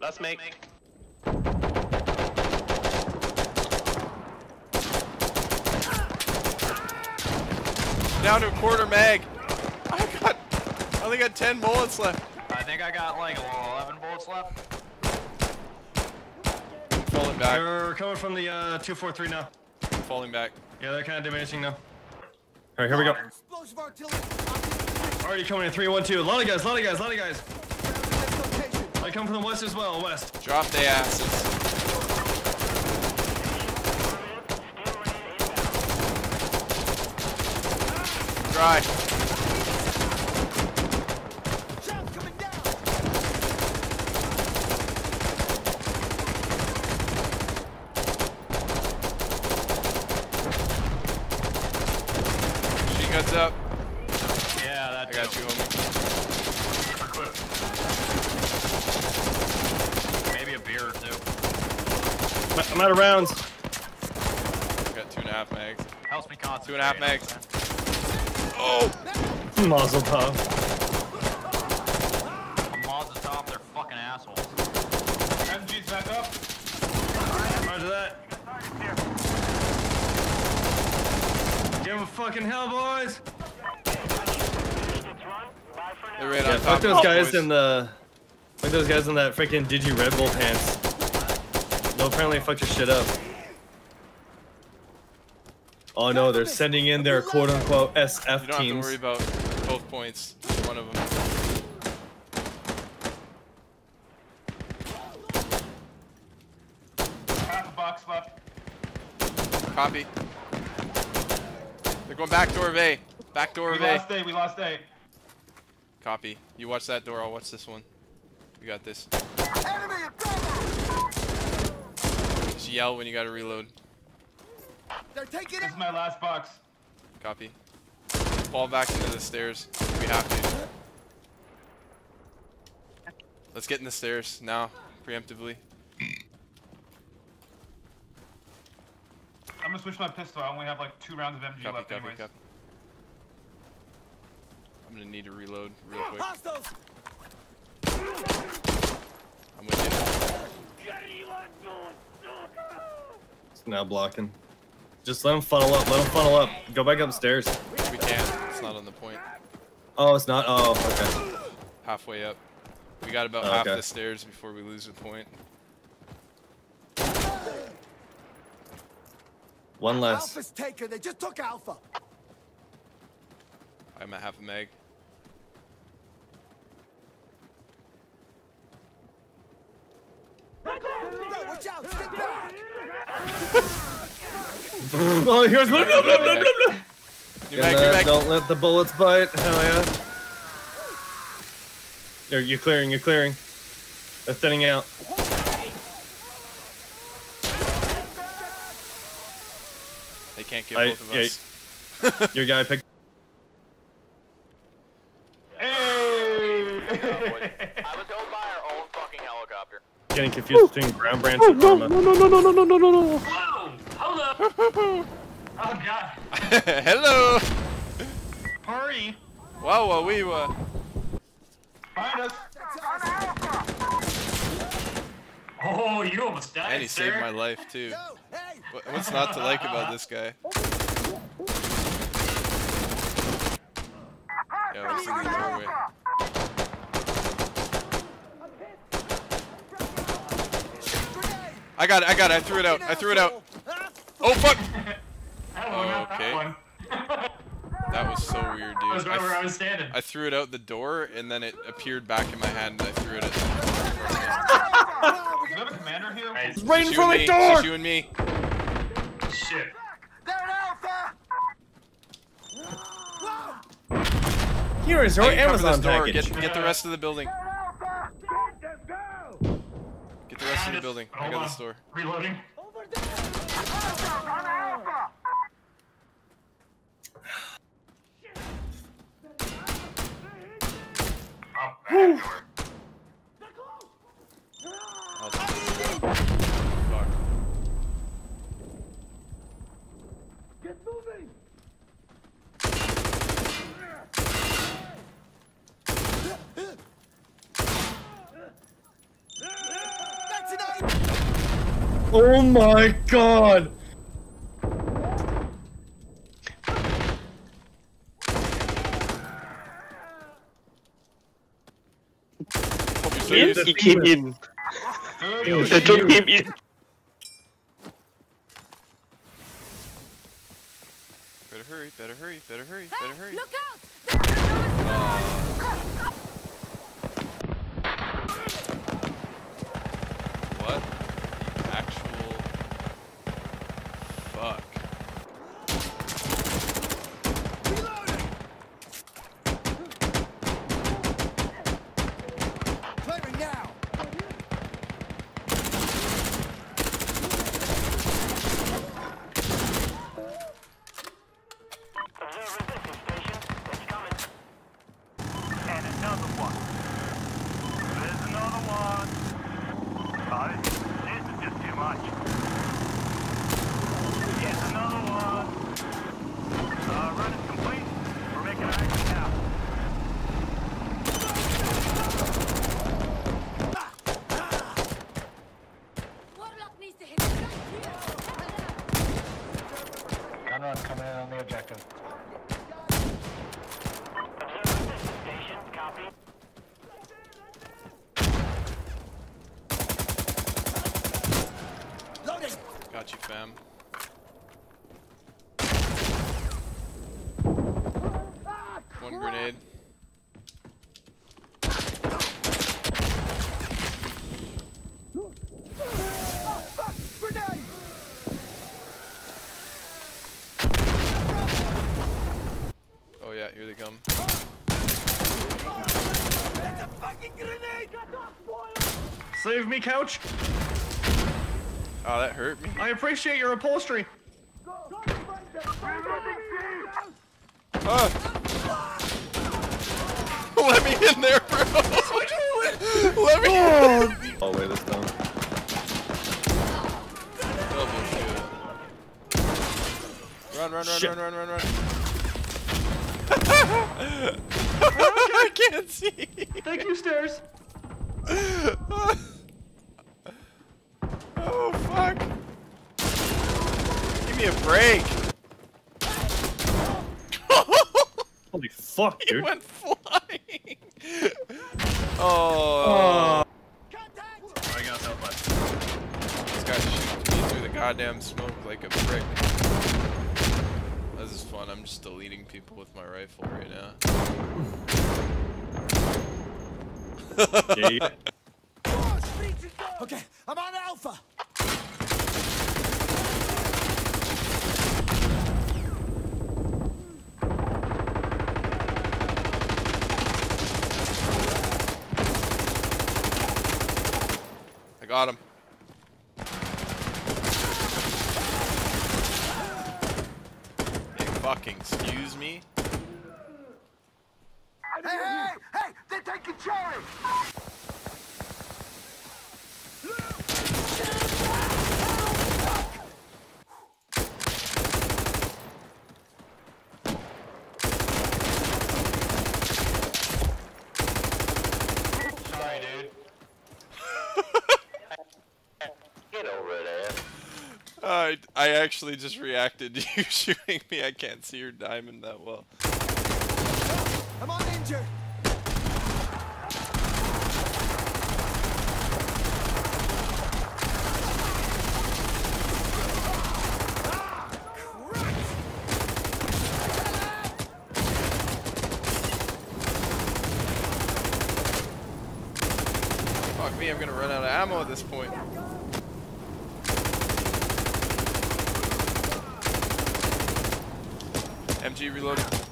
Let's make. Down to a quarter mag. I got, I only got 10 bullets left. I think I got like 11 bullets left. Falling back, We're coming from the uh, 243 now. falling back. Yeah, they're kind of diminishing now. All right, here we go. Explosive artillery. Already coming in 312. A lot of guys, a lot of guys, a lot of guys. I come from the west as well, west. Drop the asses. Machine guns up. Yeah, that I got you, homie. Maybe a beer or two. I'm out of rounds. I got two and a half mags. Helps me concentrate. Two and a half mags. Oh! Mazel tov. Mods the top, they're fucking assholes. MG's back up. Roger that. Give him fucking hell, boys. They're right Yeah, on fuck those of guys boys. in the. Fuck those guys in that freaking Digi Red Bull pants. They'll apparently fucked your shit up. Oh no, they're sending in their quote unquote SF You don't have to worry about both points. One of them. Half a box left. Copy. They're going back door of A. Back door We of A. lost A. We lost A. Copy. You watch that door, I'll watch this one. We got this. Enemy in front. Just yell when you gotta reload. They're taking This it. is my last box. Copy. Fall back into the stairs. We have to. Let's get in the stairs now, preemptively. I'm gonna switch my pistol. I only have like two rounds of MG Copy, left copy, anyways. copy. I'm gonna need to reload real quick. Hostiles. I'm with you. It's now blocking. Just let him funnel up. Let him funnel up. Go back upstairs. We can't. It's not on the point. Oh, it's not. Oh, okay. Halfway up. We got about Oh, half okay. the stairs before we lose the point. One less. Alpha's taken. They just took Alpha. I'm at half a meg. No, watch out. Stick back. oh, here's blah, blah, blah, blah, blah, blah. New Get mag, new that. Don't let the bullets bite. Hell yeah. You're, you're clearing. You're clearing. They're thinning out. They can't get I- both of us. yeah. us. Your guy picked. Hey! I was held by our own fucking helicopter. Getting confused between ground branch and Arma. Whoa! Hold up! oh god. Hello. Party! Wow, wow, we were. Behind us! Oh, you almost died, And he saved my life too. Yo, hey. What's not to like about this guy? Yeah, it's in the doorway. I got it, I got it, I threw it out, I threw it out. Oh fuck! That one, not Okay. that was so weird, That was right where I was standing. I threw it out the door and then it appeared back in my hand and I threw it at no, we Do you got- have a commander here? Right in front of and my me, door! just you and me. Shit. They're an Alpha. Whoa. Here is your Amazon this package. Get, get the rest of the building. Get the rest of the Just- building. I got on. this door. Reloading. Over there. Alpha. On Alpha. Oh, back door. Fuck. Get moving. Oh my god! Hope you he came in. They took him in. Better hurry, better hurry, better hurry, better hurry. Look out! What? The actual fuck. Clearing now. And another one. There's another one. Oh, this, this is just too much. Yes, another one. Uh, run is complete. We're making action now. Warlock needs to hit the Gunrun coming in on the objective. Station, copy. Loading. You. One. Grenade. Oh yeah, here they come. Save me, couch. Oh, that hurt me. I appreciate your upholstery. Oh. Let me in there, bro. Let me in. I'll lay this down. Double kill. Run, run, run, Shit. run, run, run, run. I can't see. Thank you, stairs. Oh fuck. Give me a break. Holy fuck, he dude. went flying. Oh. oh. I got southwest. This guy shoots me through the goddamn smoke like a prick. This is fun. I'm just deleting people with my rifle right now. Yeah, you- Okay, I'm on Alpha. I got him. Hey, fucking excuse me. Hey, hey, hey! They're taking Sorry, dude. I I actually just reacted to you shooting me. I can't see your diamond that well. I'm on injured. Fuck me, I'm gonna run out of ammo at this point. MG reloading.